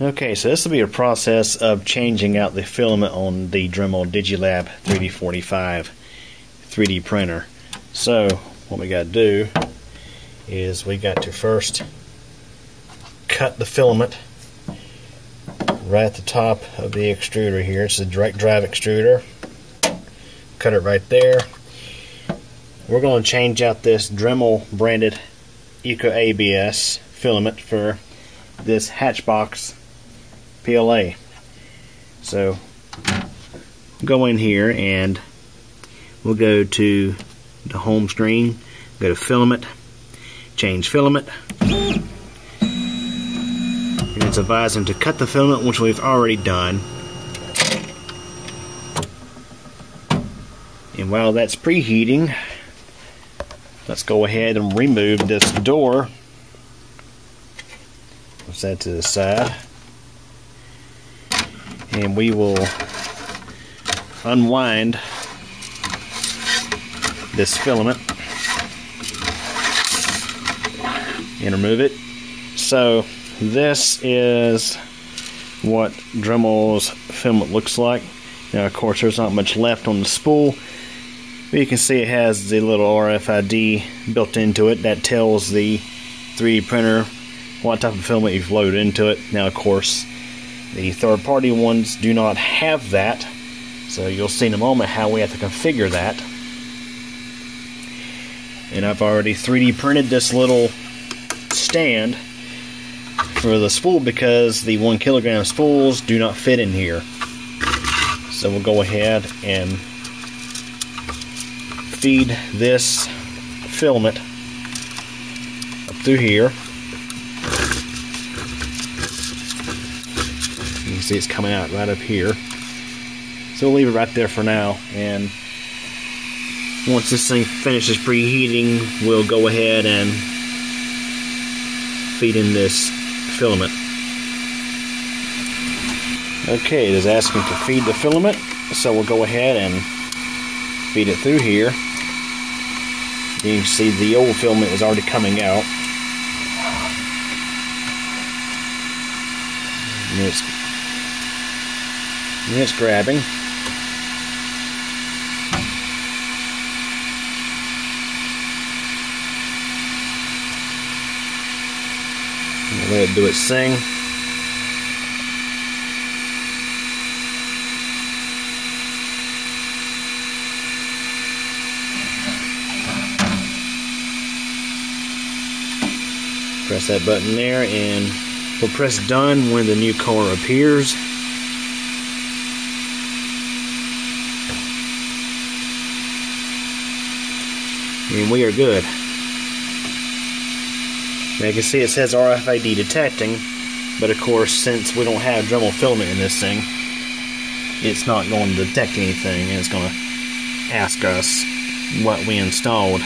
Okay, so this will be a process of changing out the filament on the Dremel Digilab 3D45 3D printer. So, what we got to do is we got to first cut the filament right at the top of the extruder here. It's a direct drive extruder. Cut it right there. We're going to change out this Dremel branded Eco ABS filament for this Hatchbox PLA. So go in here and we'll go to the home screen, go to filament, change filament. And it's advising to cut the filament, which we've already done. And while that's preheating, let's go ahead and remove this door. That to the side and we will unwind this filament and remove it. So this is what Dremel's filament looks like. Now of course there's not much left on the spool. But you can see it has the little RFID built into it that tells the 3D printer what type of filament you've loaded into it. Now of course the third party ones do not have that, so you'll see in a moment how we have to configure that. And I've already 3D printed this little stand for the spool because the one kilogram spools do not fit in here. So we'll go ahead and feed this filament up through here. See it's coming out right up here. So we'll leave it right there for now. And once this thing finishes preheating, we'll go ahead and feed in this filament. Okay, it is asking to feed the filament, so we'll go ahead and feed it through here. You can see the old filament is already coming out. And it's and it's grabbing. let it do its thing. Press that button there and we'll press done when the new color appears. And we are good. Now you can see it says RFID detecting, but of course since we don't have Dremel filament in this thing, it's not going to detect anything and it's going to ask us what we installed.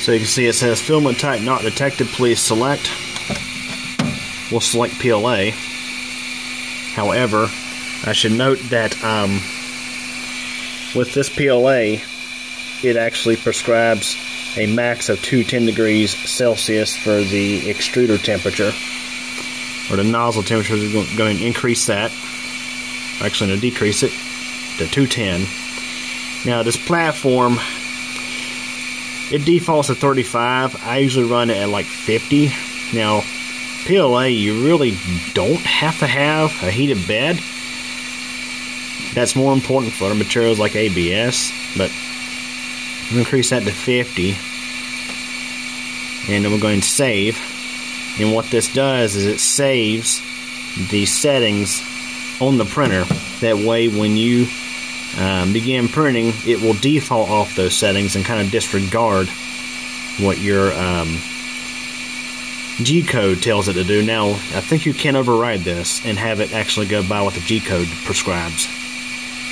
So you can see it says filament type not detected, please select. We'll select PLA. However, I should note that um, with this PLA, it actually prescribes a max of 210 degrees Celsius for the extruder temperature, or the nozzle temperature is going to increase that. Actually, going to decrease it to 210. Now, this platform, it defaults to 35. I usually run it at like 50. Now, PLA, you really don't have to have a heated bed that's more important for materials like ABS, but I'm increase that to 50. And then we're going to save. And what this does is it saves the settings on the printer. That way when you um, begin printing, it will default off those settings and kind of disregard what your um, G code tells it to do. Now, I think you can override this and have it actually go by what the G code prescribes.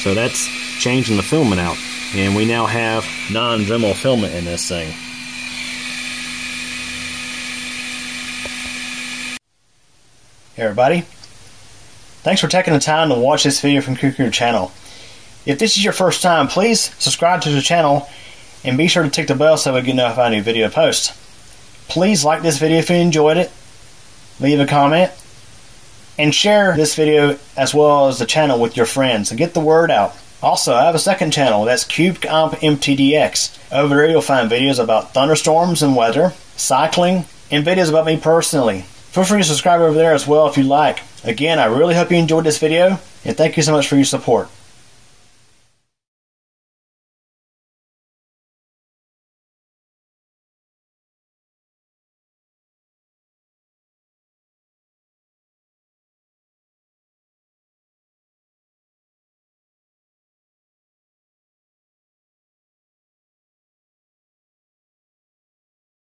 So that's changing the filament out. And we now have non-Dremel filament in this thing. Hey everybody. Thanks for taking the time to watch this video from Kuku channel. If this is your first time, please subscribe to the channel and be sure to tick the bell so we get notified a new video posts. Please like this video if you enjoyed it leave a comment, and share this video as well as the channel with your friends and get the word out. Also, I have a second channel that's CubeComp MTDX. Over there, you'll find videos about thunderstorms and weather, cycling, and videos about me personally. Feel free to subscribe over there as well if you like. Again, I really hope you enjoyed this video, and thank you so much for your support.